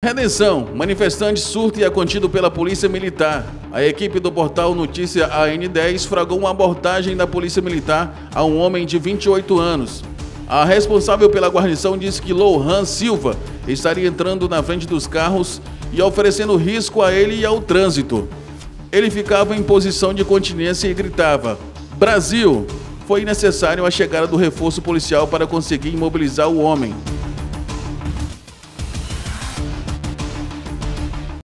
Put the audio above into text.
Redenção. Manifestante surto e é contido pela Polícia Militar. A equipe do portal Notícia AN10 fragou uma abordagem da Polícia Militar a um homem de 28 anos. A responsável pela guarnição disse que Lohan Silva estaria entrando na frente dos carros e oferecendo risco a ele e ao trânsito. Ele ficava em posição de continência e gritava: Brasil! Foi necessário a chegada do reforço policial para conseguir imobilizar o homem.